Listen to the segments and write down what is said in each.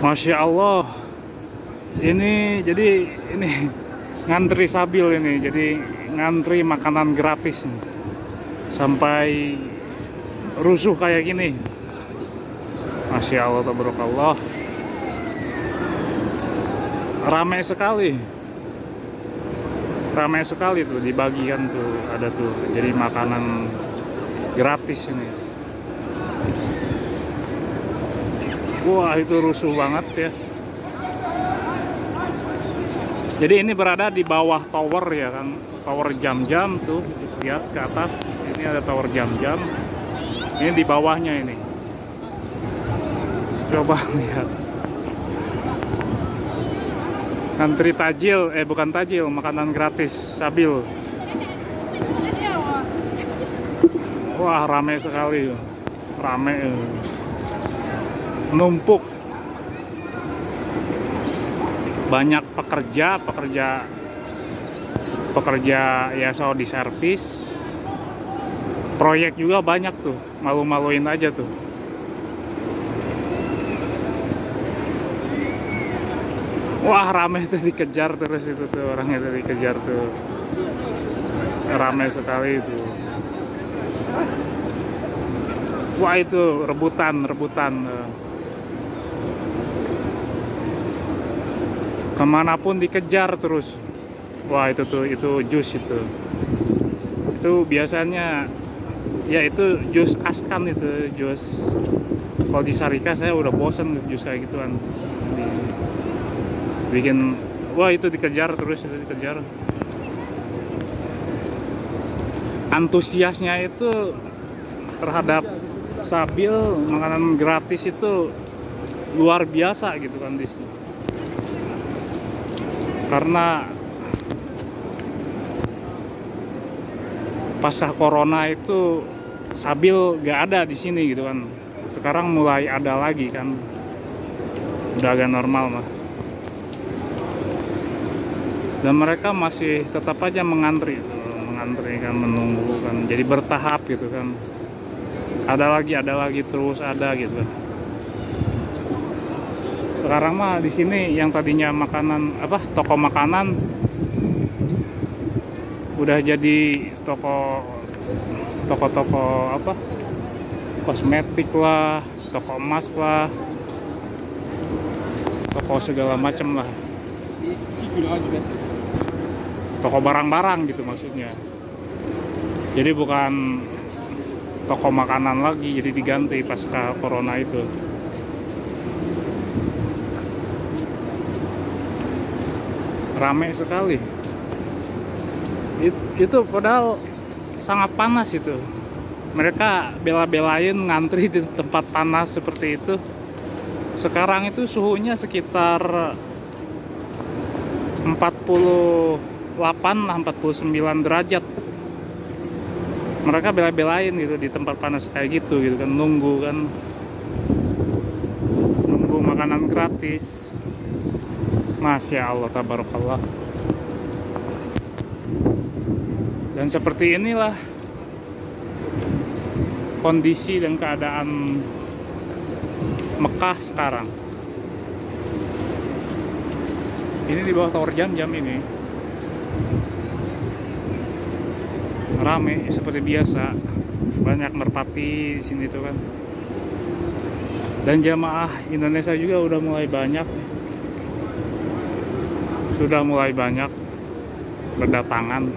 Masya Allah. Ini jadi ini ngantri sabil ini. Jadi ngantri makanan gratis nih. sampai rusuh kayak gini. Masya Allah tabarakallah. Ramai sekali. Ramai sekali tuh dibagikan tuh ada tuh. Jadi makanan gratis ini wah itu rusuh banget ya. Jadi ini berada di bawah tower ya kan? Tower jam-jam tuh lihat ke atas ini ada tower jam-jam. Ini di bawahnya ini. Coba lihat. Ngantri tajil eh bukan tajil makanan gratis sabil. Wah ramai sekali. Ramai eh. Numpuk banyak pekerja pekerja pekerja ya Saudi servis. Proyek juga banyak tuh malu-maluin aja tuh. Wah ramai tuh dikejar terus itu tuh orangnya tuh dikejar tuh. Ramai sekali itu. Wah itu rebutan rebutan ke mana pun dikejar terus. Wah itu tuh itu jus itu. Itu biasanya ya itu jus askan itu jus. Kalau di Sarika saya udah bosen jus kayak gituan. Bikin wah itu dikejar terus itu dikejar. Antusiasnya itu terhadap sabil makanan gratis itu luar biasa gitu kan di sini karena pasca corona itu sabil gak ada di sini gitu kan. Sekarang mulai ada lagi kan. Udah agak normal mah. Dan mereka masih tetap aja mengantri mengantri kan menunggu kan. Jadi bertahap gitu kan. Ada lagi ada lagi terus ada gitu sekarang mah di sini yang tadinya makanan apa toko makanan udah jadi toko toko-toko apa kosmetik lah toko emas lah toko segala macam lah. Toko barang-barang gitu maksudnya. Jadi bukan toko makanan lagi jadi diganti pasca corona itu rame sekali. It- itu padahal sangat panas itu. Mereka bela-belain ngantri di tempat panas seperti itu. Sekarang itu suhunya sekitar 48 lah 49 derajat. Mereka bela-belain gitu di tempat panas kayak gitu gitu kan. Nunggu kan. Nunggu makanan gratis Masya Allah tabarakallah. Dan seperti inilah kondisi dan keadaan Mekah sekarang. Ini di bawah tower jam-jam ini. Rame seperti biasa. Banyak merpati di sini tuh kan. Dan jamaah Indonesia juga udah mulai banyak sudah mulai banyak berdatangan.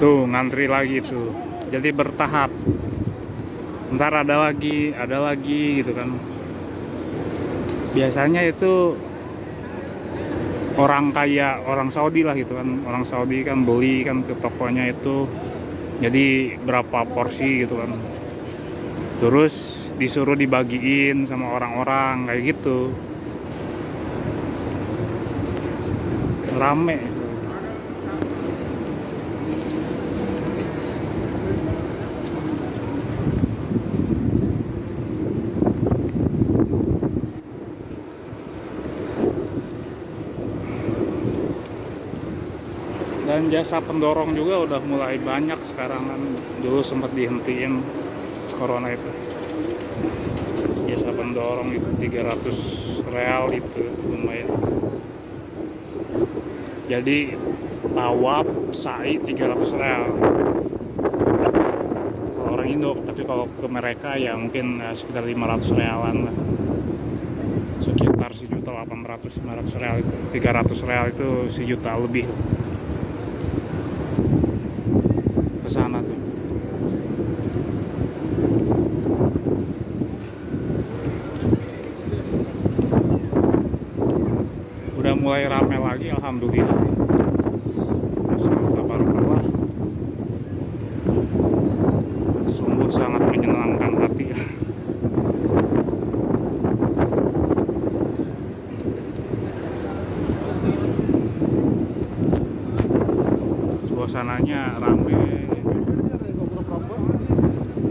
Tuh ngantri lagi tuh. Jadi bertahap. Ntar ada lagi ada lagi gitu kan. Biasanya itu orang kaya orang Saudi lah gitu kan. Orang Saudi kan beli kan ke tokonya itu jadi berapa porsi gitu kan. Terus disuruh dibagiin sama orang-orang kayak gitu. Rame dan jasa pendorong juga udah mulai banyak sekarang kan. Dulu sempat dihentiin corona itu. Jasa pendorong itu 300 real itu lumayan. Jadi tawaf sa'i 300 real. Kalau orang Indo tapi kalau ke mereka ya mungkin uh, sekitar 500 realan lah. Sekitar sejuta 800 500 real itu. 300 real itu sejuta lebih ke sana tuh udah mulai rame lagi alhamdulillah. Sungguh sangat rame.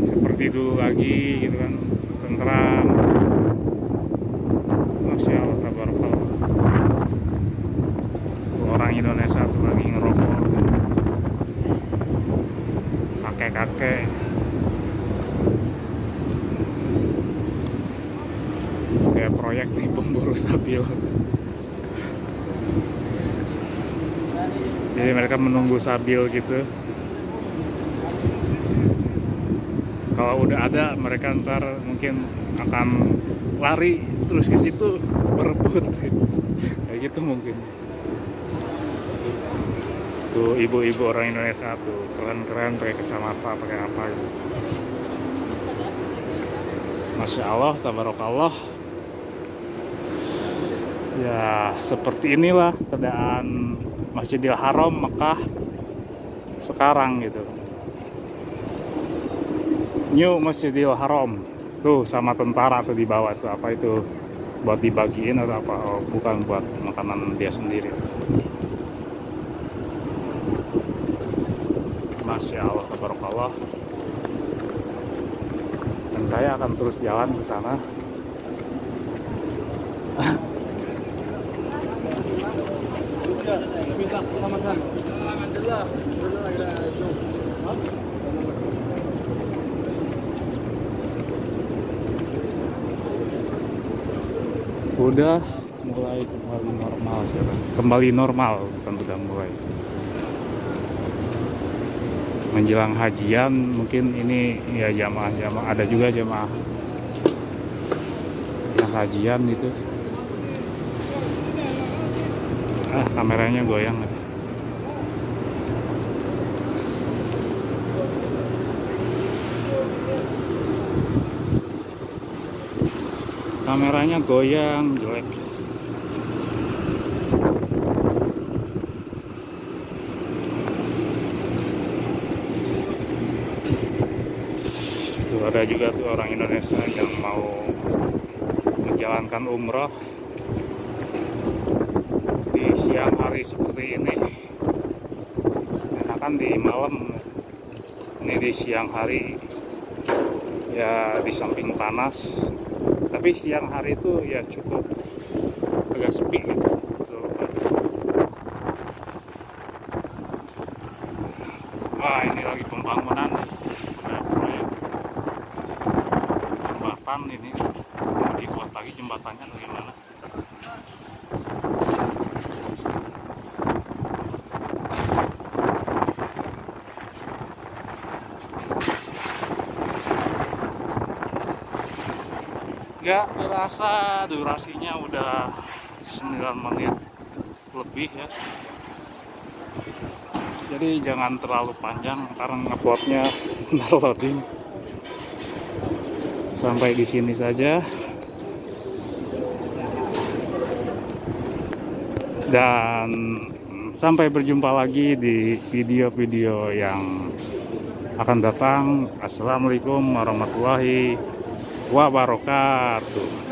Seperti dulu lagi gitu kan. Tentram. Masya tabarakallah orang Indonesia tuh lagi ngerokok kakek-kakek kayak proyek nih pemburu sabil. Jadi mereka menunggu sabil gitu. Kalau udah ada mereka ntar mungkin akan lari terus ke situ berebut. Kayak gitu mungkin tuh ibu-ibu orang Indonesia tuh keren-keren pakai kacamata pakai apa gitu. Masya Allah tabarakallah. Ya seperti inilah keadaan Masjidil Haram Mekah sekarang gitu. New Masjidil Haram. Tuh sama tentara tuh di bawah tuh. Apa itu? Buat dibagiin atau apa? Oh, bukan buat makanan dia sendiri Masya Allah tabarakallah. Dan saya akan terus jalan ke sana. Udah mulai kembali normal kembali normal bukan udah mulai menjelang hajian mungkin ini ya jamaah jamaah ada juga jamaah. Yang hajian itu. Ah kameranya goyang kameranya goyang jelek ada juga tuh orang Indonesia yang mau menjalankan umroh di siang hari seperti ini. Enakan di malam. Ini di siang hari ya di samping panas. Tapi siang hari itu ya cukup agak sepi gitu Tuh. wah ini lagi pembangunan nih Ada proyek jembatan ini. Mau dibuat lagi jembatannya bagaimana nggak terasa durasinya udah 9 menit lebih ya. Jadi jangan terlalu panjang karena ngepotnya ntar loading sampai di sini saja. Dan sampai berjumpa lagi di video-video yang akan datang. Assalamualaikum warahmatullahi wabarakatuh